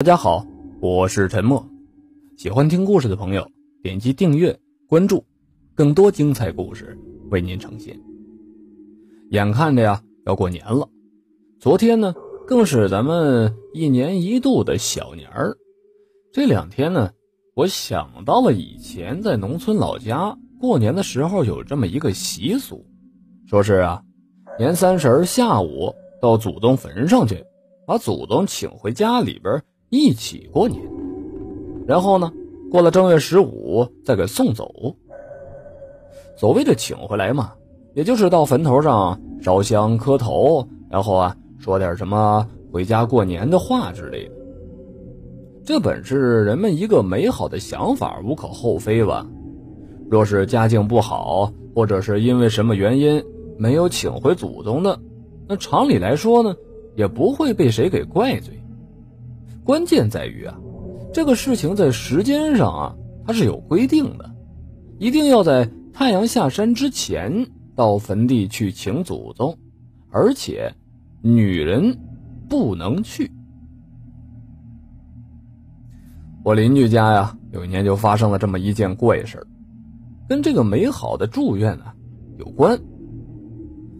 大家好，我是陈默。喜欢听故事的朋友，点击订阅关注，更多精彩故事为您呈现。眼看着呀要过年了，昨天呢更是咱们一年一度的小年儿。这两天呢，我想到了以前在农村老家过年的时候有这么一个习俗，说是啊，年三十下午到祖宗坟上去，把祖宗请回家里边。一起过年，然后呢，过了正月十五再给送走。所谓的请回来嘛，也就是到坟头上烧香磕头，然后啊说点什么回家过年的话之类的。这本是人们一个美好的想法，无可厚非吧。若是家境不好，或者是因为什么原因没有请回祖宗的，那常理来说呢，也不会被谁给怪罪。关键在于啊，这个事情在时间上啊，它是有规定的，一定要在太阳下山之前到坟地去请祖宗，而且女人不能去。我邻居家呀，有一年就发生了这么一件怪事跟这个美好的祝愿啊有关。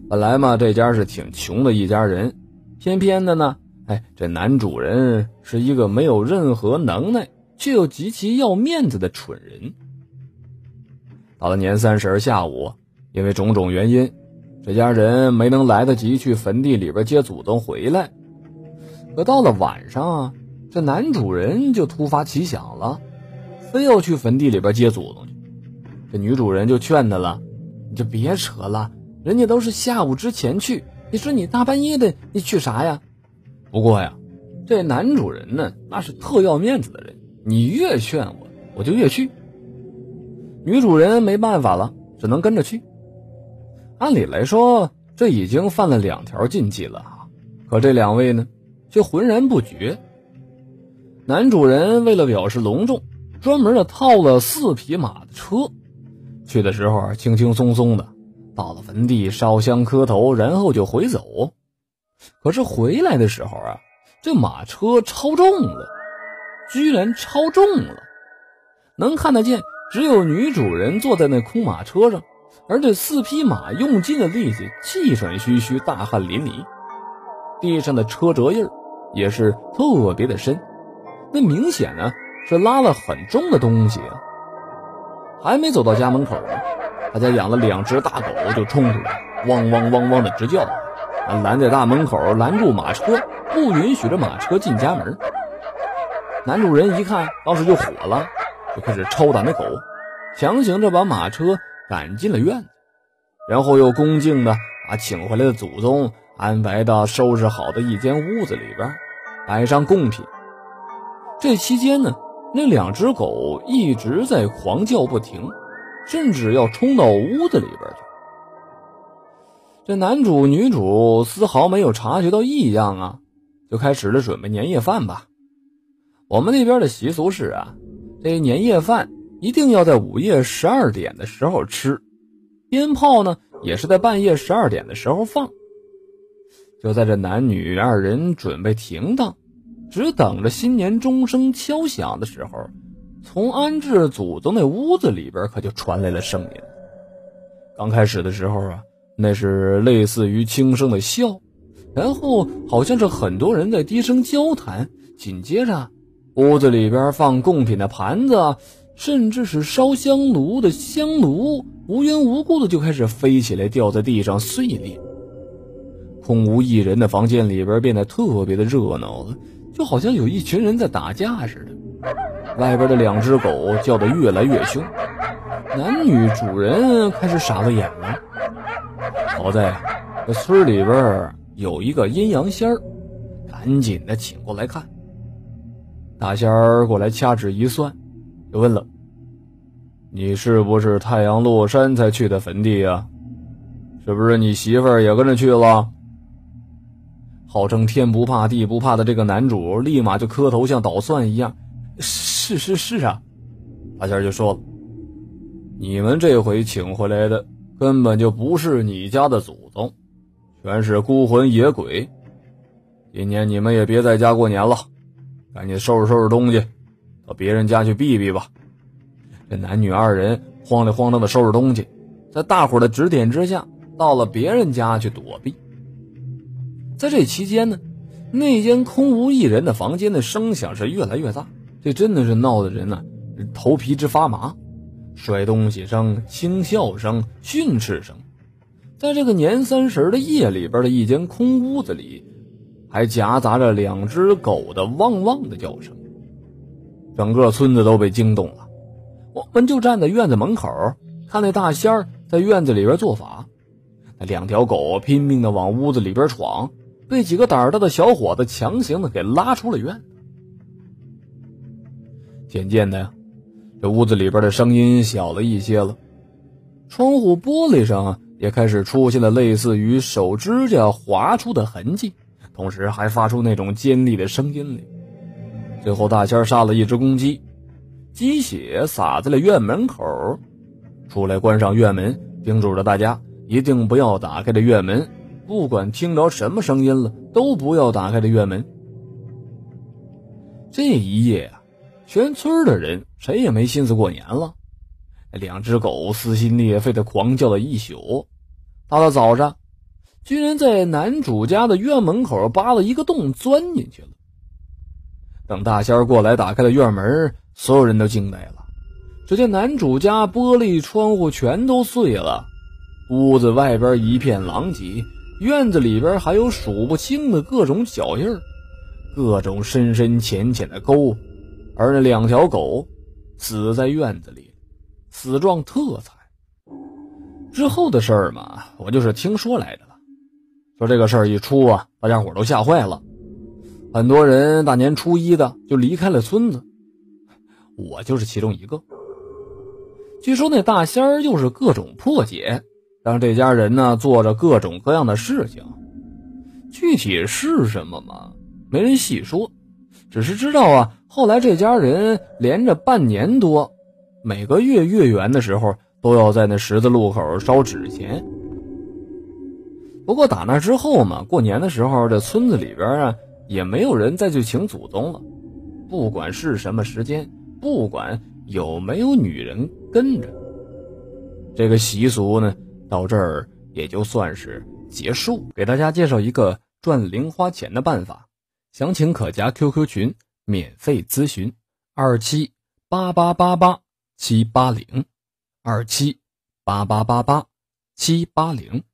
本来嘛，这家是挺穷的一家人，偏偏的呢。哎，这男主人是一个没有任何能耐却又极其要面子的蠢人。到了年三十下午，因为种种原因，这家人没能来得及去坟地里边接祖宗回来。可到了晚上啊，这男主人就突发奇想了，非要去坟地里边接祖宗去。这女主人就劝他了：“你就别扯了，人家都是下午之前去，你说你大半夜的你去啥呀？”不过呀，这男主人呢，那是特要面子的人。你越劝我，我就越去。女主人没办法了，只能跟着去。按理来说，这已经犯了两条禁忌了啊！可这两位呢，却浑然不觉。男主人为了表示隆重，专门的套了四匹马的车。去的时候轻轻松松的，到了坟地烧香磕头，然后就回走。可是回来的时候啊，这马车超重了，居然超重了，能看得见，只有女主人坐在那空马车上，而这四匹马用尽了力气，气喘吁吁，大汗淋漓，地上的车辙印也是特别的深，那明显呢是拉了很重的东西啊。还没走到家门口呢，他家养了两只大狗就冲出来，汪汪汪汪的直叫。拦在大门口，拦住马车，不允许这马车进家门。男主人一看，当时就火了，就开始抽打那狗，强行着把马车赶进了院子，然后又恭敬的把请回来的祖宗安排到收拾好的一间屋子里边，摆上贡品。这期间呢，那两只狗一直在狂叫不停，甚至要冲到屋子里边去。这男主女主丝毫没有察觉到异样啊，就开始了准备年夜饭吧。我们那边的习俗是啊，这年夜饭一定要在午夜十二点的时候吃，鞭炮呢也是在半夜十二点的时候放。就在这男女二人准备停当，只等着新年钟声敲响的时候，从安置祖宗那屋子里边可就传来了声音。刚开始的时候啊。那是类似于轻声的笑，然后好像是很多人在低声交谈。紧接着，屋子里边放贡品的盘子，甚至是烧香炉的香炉，无缘无故的就开始飞起来，掉在地上碎裂。空无一人的房间里边变得特别的热闹了，就好像有一群人在打架似的。外边的两只狗叫得越来越凶，男女主人开始傻了眼了。好在这村里边有一个阴阳仙儿，赶紧的请过来看。大仙儿过来掐指一算，就问了：“你是不是太阳落山才去的坟地呀？是不是你媳妇儿也跟着去了？”号称天不怕地不怕的这个男主立马就磕头，像捣蒜一样：“是是是啊！”大仙儿就说了：“你们这回请回来的。”根本就不是你家的祖宗，全是孤魂野鬼。今年你们也别在家过年了，赶紧收拾收拾东西，到别人家去避避吧。这男女二人慌里慌张的收拾东西，在大伙的指点之下，到了别人家去躲避。在这期间呢，那间空无一人的房间的声响是越来越大，这真的是闹得人呢头皮直发麻。摔东西声、轻笑声、训斥声，在这个年三十的夜里边的一间空屋子里，还夹杂着两只狗的汪汪的叫声。整个村子都被惊动了。我们就站在院子门口，看那大仙儿在院子里边做法。那两条狗拼命的往屋子里边闯，被几个胆大的小伙子强行的给拉出了院子。渐渐的呀。这屋子里边的声音小了一些了，窗户玻璃上也开始出现了类似于手指甲划出的痕迹，同时还发出那种尖利的声音来。最后，大仙杀了一只公鸡，鸡血洒在了院门口，出来关上院门，叮嘱着大家一定不要打开这院门，不管听着什么声音了，都不要打开这院门。这一夜啊。全村的人谁也没心思过年了，两只狗撕心裂肺的狂叫了一宿。到了早上，居然在男主家的院门口扒了一个洞钻进去了。等大仙过来打开了院门，所有人都惊呆了。只见男主家玻璃窗户全都碎了，屋子外边一片狼藉，院子里边还有数不清的各种脚印各种深深浅浅的沟。而那两条狗死在院子里，死状特惨。之后的事儿嘛，我就是听说来的了。说这个事儿一出啊，大家伙都吓坏了，很多人大年初一的就离开了村子，我就是其中一个。据说那大仙儿又是各种破解，让这家人呢做着各种各样的事情，具体是什么嘛，没人细说。只是知道啊，后来这家人连着半年多，每个月月圆的时候都要在那十字路口烧纸钱。不过打那之后嘛，过年的时候这村子里边啊也没有人再去请祖宗了，不管是什么时间，不管有没有女人跟着，这个习俗呢到这儿也就算是结束。给大家介绍一个赚零花钱的办法。详情可加 QQ 群免费咨询：二七八八八八七八零，二七八八八八七八零。